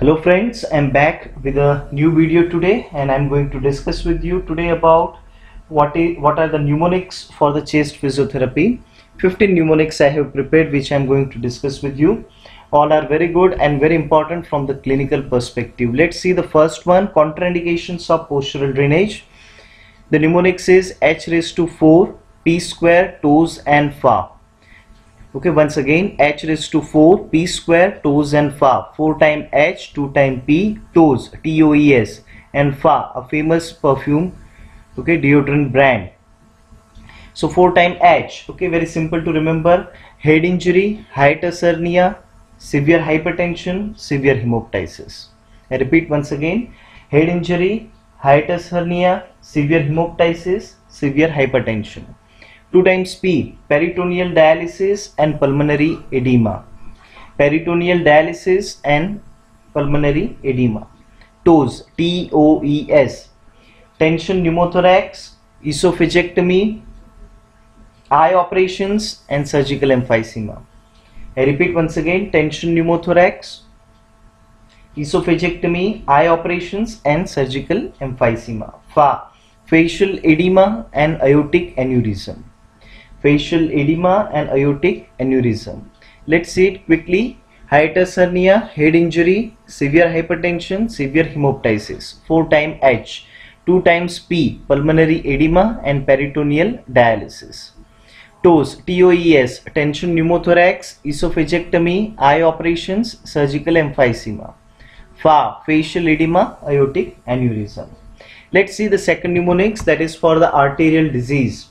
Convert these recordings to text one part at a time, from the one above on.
Hello friends, I'm back with a new video today and I'm going to discuss with you today about what is what are the mnemonics for the chest physiotherapy. 15 mnemonics I have prepared which I'm going to discuss with you. All are very good and very important from the clinical perspective. Let's see the first one contraindications of postural drainage. The mnemonics is H raised to 4, P square, toes and fa okay once again h raised to 4 p square toes and fa. 4 time h 2 time p toes t o e s and fa a famous perfume okay deodorant brand. So 4 time h okay very simple to remember. Head injury hiatus hernia severe hypertension severe hemoptysis. I repeat once again. Head injury hiatus hernia severe hemoptysis severe hypertension 2 times P, peritoneal dialysis and pulmonary edema. Peritoneal dialysis and pulmonary edema. TOES, T-O-E-S, tension pneumothorax, esophagectomy, eye operations and surgical emphysema. I repeat once again, tension pneumothorax, esophagectomy, eye operations and surgical emphysema. FA, facial edema and aortic aneurysm facial edema and aortic aneurysm. Let's see it quickly. Hiatus hernia, head injury, severe hypertension, severe hemoptysis. 4 times H. 2 times P, pulmonary edema and peritoneal dialysis. TOES, TOES, tension pneumothorax, esophagectomy, eye operations, surgical emphysema. FA, facial edema, aortic aneurysm. Let's see the second mnemonics that is for the arterial disease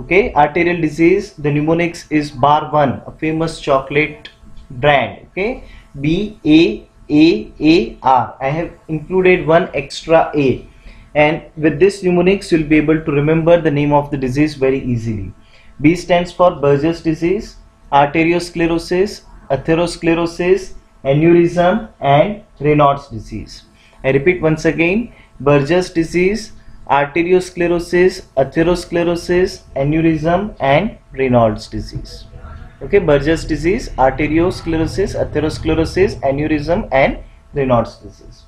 okay arterial disease the mnemonics is bar one a famous chocolate brand. Okay b a a a r. I have included one extra a. And with this mnemonics you'll be able to remember the name of the disease very easily. B stands for Buerger's disease arteriosclerosis atherosclerosis aneurysm and Raynaud's disease. I repeat once again Buerger's disease arteriosclerosis, atherosclerosis, aneurysm and Raynaud's disease. Okay, Buerger's disease, arteriosclerosis, atherosclerosis, aneurysm and Raynaud's disease.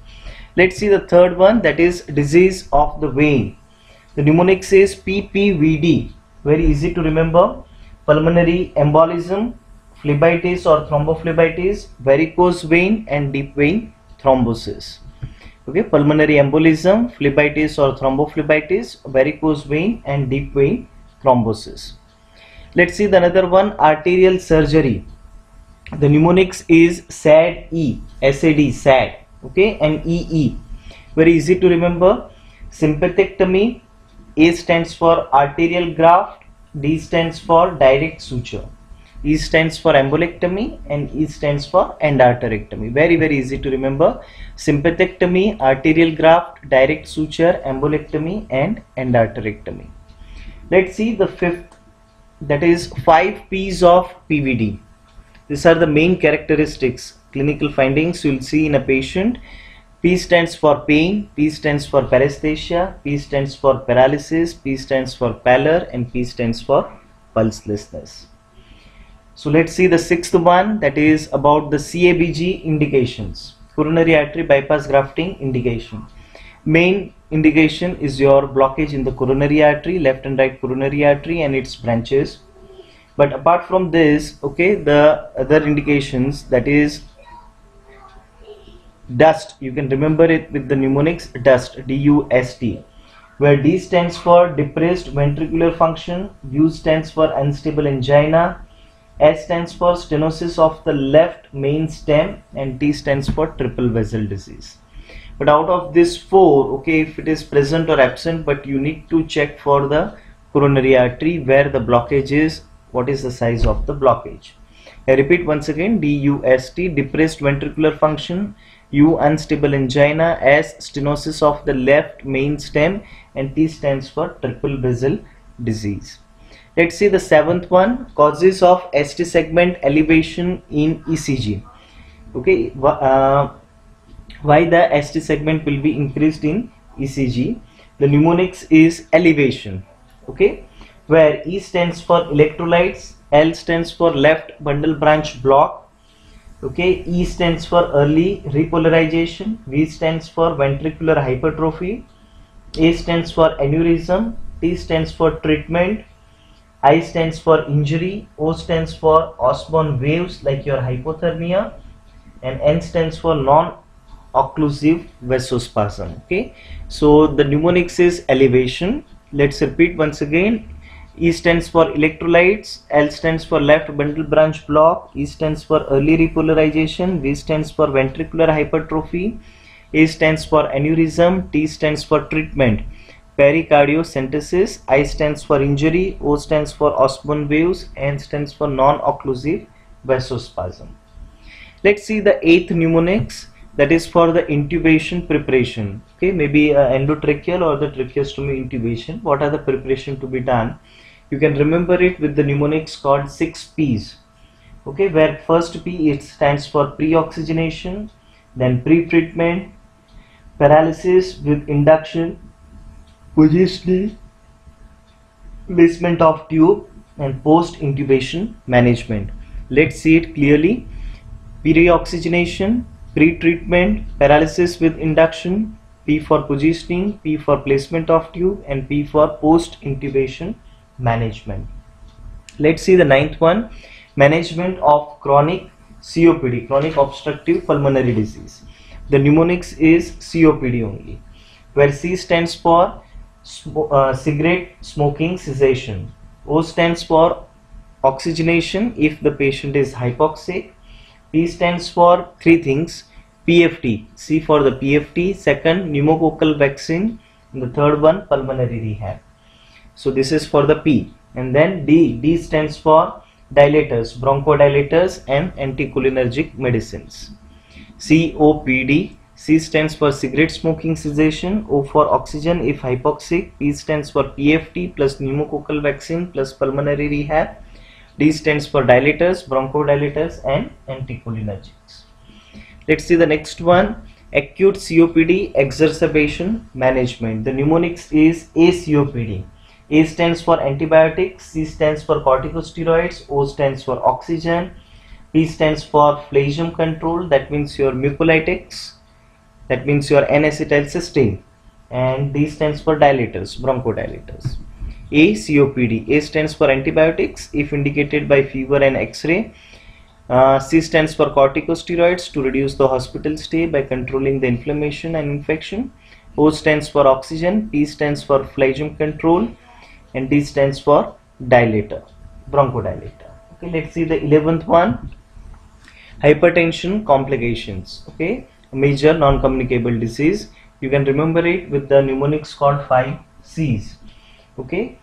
Let's see the third one that is disease of the vein. The mnemonic says PPVD, very easy to remember. Pulmonary embolism, phlebitis or thrombophlebitis, varicose vein and deep vein thrombosis okay pulmonary embolism phlebitis or thrombophlebitis varicose vein and deep vein thrombosis. Let's see the another one arterial surgery. The mnemonics is SAD E SAD SAD okay and EE very easy to remember. Sympathectomy A stands for arterial graft D stands for direct suture E stands for embolectomy and E stands for endarterectomy. Very very easy to remember. Sympathectomy, arterial graft, direct suture, embolectomy and endarterectomy. Let's see the fifth that is 5 P's of PVD. These are the main characteristics, clinical findings you will see in a patient. P stands for pain, P stands for paresthesia, P stands for paralysis, P stands for pallor and P stands for pulselessness. So let's see the sixth one that is about the CABG indications. Coronary artery bypass grafting indication. Main indication is your blockage in the coronary artery, left and right coronary artery and its branches. But apart from this, okay, the other indications that is dust. You can remember it with the mnemonics dust, D-U-S-T where D stands for depressed ventricular function, U stands for unstable angina, S stands for stenosis of the left main stem and T stands for triple vessel disease. But out of this four, okay, if it is present or absent, but you need to check for the coronary artery where the blockage is, what is the size of the blockage. I repeat once again, DUST, depressed ventricular function, U unstable angina, S stenosis of the left main stem and T stands for triple vessel disease. Let's see the seventh one causes of ST segment elevation in ECG. Okay, uh, why the ST segment will be increased in ECG? The mnemonics is elevation. Okay, where E stands for electrolytes, L stands for left bundle branch block, Okay, E stands for early repolarization, V stands for ventricular hypertrophy, A stands for aneurysm, T stands for treatment, I stands for injury, O stands for Osborn waves like your hypothermia, and N stands for non-occlusive vasospasm. Okay, so the mnemonics is elevation. Let's repeat once again. E stands for electrolytes, L stands for left bundle branch block, E stands for early repolarization, V stands for ventricular hypertrophy, A stands for aneurysm, T stands for treatment, pericardiocentesis, I stands for injury, O stands for Osborn waves, N stands for non-occlusive vasospasm. Let's see the eighth mnemonics that is for the intubation preparation. Okay, maybe uh, endotracheal or the tracheostomy intubation. What are the preparation to be done? you can remember it with the mnemonics called 6 P's okay where first P it stands for pre-oxygenation then pre-treatment paralysis with induction positioning placement of tube and post intubation management. Let's see it clearly. Pre-oxygenation pre-treatment paralysis with induction P for positioning P for placement of tube and P for post intubation management. Let's see the ninth one. Management of chronic COPD, chronic obstructive pulmonary disease. The mnemonics is COPD only, where C stands for uh, cigarette smoking cessation, O stands for oxygenation if the patient is hypoxic, P stands for three things PFT, C for the PFT, second pneumococcal vaccine, and the third one pulmonary rehab. So this is for the P. And then D D stands for dilators bronchodilators and anticholinergic medicines. COPD C stands for cigarette smoking cessation O for oxygen if hypoxic P stands for PFT plus pneumococcal vaccine plus pulmonary rehab D stands for dilators bronchodilators and anticholinergics. Let's see the next one acute COPD exacerbation management. The mnemonics is ACOPD a stands for antibiotics, C stands for corticosteroids, O stands for oxygen, P stands for phlegm control, that means your mucolytics, that means your N-acetylcysteine, and D stands for dilators, bronchodilators. A COPD, A stands for antibiotics if indicated by fever and X-ray. Uh, C stands for corticosteroids to reduce the hospital stay by controlling the inflammation and infection. O stands for oxygen, P stands for phlegm control, and D stands for dilator, bronchodilator. Okay, let's see the 11th one. Hypertension complications. Okay, major non-communicable disease. You can remember it with the mnemonics called 5 C's. Okay,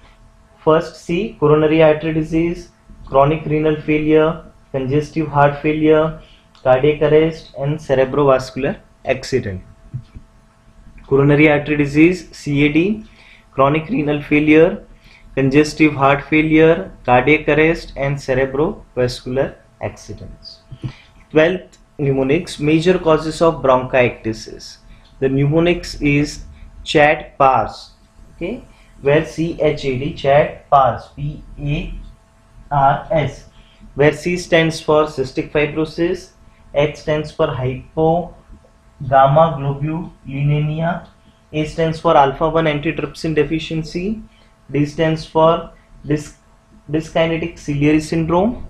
first C, coronary artery disease, chronic renal failure, congestive heart failure, cardiac arrest and cerebrovascular accident. Coronary artery disease, CAD, chronic renal failure, congestive heart failure, cardiac arrest and cerebrovascular accidents. 12th mnemonics, major causes of bronchiectasis. The mnemonics is CHAD PARS, okay, where C-H-A-D, CHAD PARS, P-A-R-S, where C stands for cystic fibrosis, H stands for hypo gamma globulinemia A stands for alpha-1 antitrypsin deficiency, D stands for dys dyskinetic ciliary syndrome.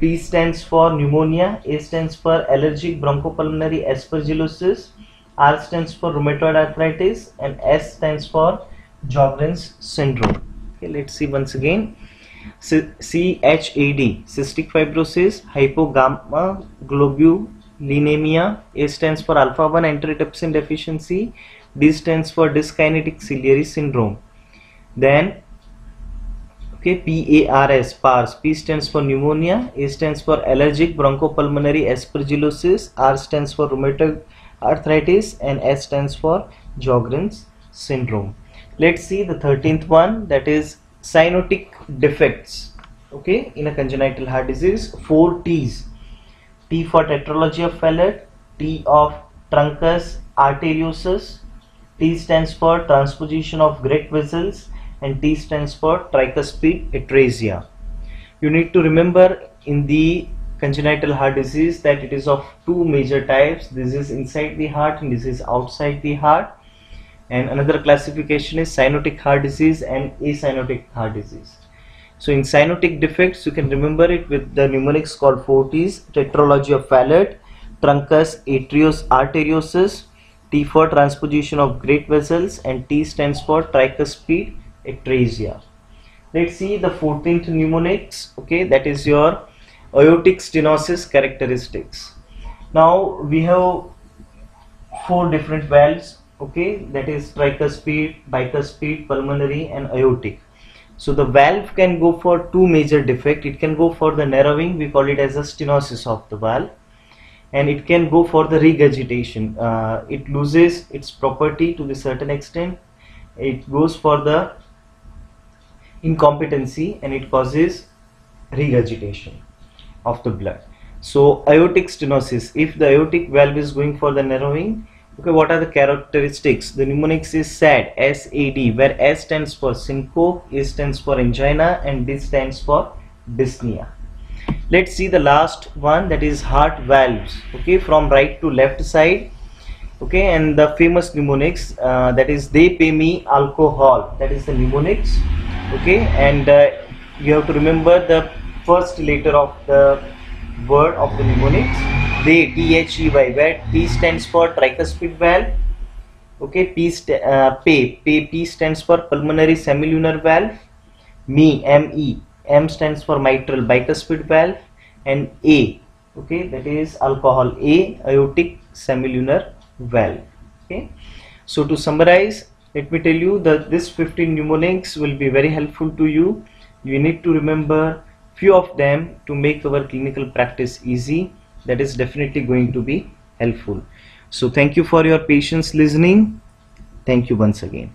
P stands for pneumonia. A stands for allergic bronchopulmonary aspergillosis. R stands for rheumatoid arthritis and S stands for Sjogren's syndrome. Okay, let's see once again. CHAD, cystic fibrosis, hypogammaglobulinemia. A stands for alpha-1 antitrypsin deficiency. D stands for dyskinetic ciliary syndrome then okay PARS PARS. P stands for pneumonia A stands for allergic bronchopulmonary aspergillosis R stands for rheumatoid arthritis and S stands for Sjogren's syndrome. Let's see the 13th one that is cyanotic defects okay in a congenital heart disease. Four T's. T for tetralogy of Fallot T of truncus arteriosus T stands for transposition of great vessels and T stands for tricuspid atresia. You need to remember in the congenital heart disease that it is of two major types. This is inside the heart and this is outside the heart. And another classification is cyanotic heart disease and acyanotic heart disease. So in cyanotic defects you can remember it with the mnemonics called four T's tetralogy of Fallot truncus atrios arteriosus T for transposition of great vessels and T stands for tricuspid atresia let's see the 14th mnemonics okay? That is your aortic stenosis characteristics. Now we have four different valves okay? That is tricuspid bicuspid pulmonary and aortic. So the valve can go for two major defect. It can go for the narrowing we call it as a stenosis of the valve and it can go for the regurgitation. Uh, it loses its property to the certain extent. It goes for the incompetency and it causes regurgitation of the blood. So aortic stenosis if the aortic valve is going for the narrowing okay what are the characteristics? The mnemonics is SAD SAD where S stands for syncope A stands for angina and D stands for dyspnea. Let's see the last one that is heart valves okay from right to left side okay and the famous mnemonics uh, that is they pay me alcohol. That is the mnemonics okay and uh, you have to remember the first letter of the word of the mnemonics they THEY where T stands for tricuspid valve. Okay P st uh, P, P P stands for pulmonary semilunar valve. Me ME M stands for mitral bicuspid valve. And A okay that is alcohol A aortic semilunar valve. Okay so to summarize let me tell you that this 15 mnemonics will be very helpful to you. You need to remember few of them to make our clinical practice easy. That is definitely going to be helpful. So thank you for your patience listening. Thank you once again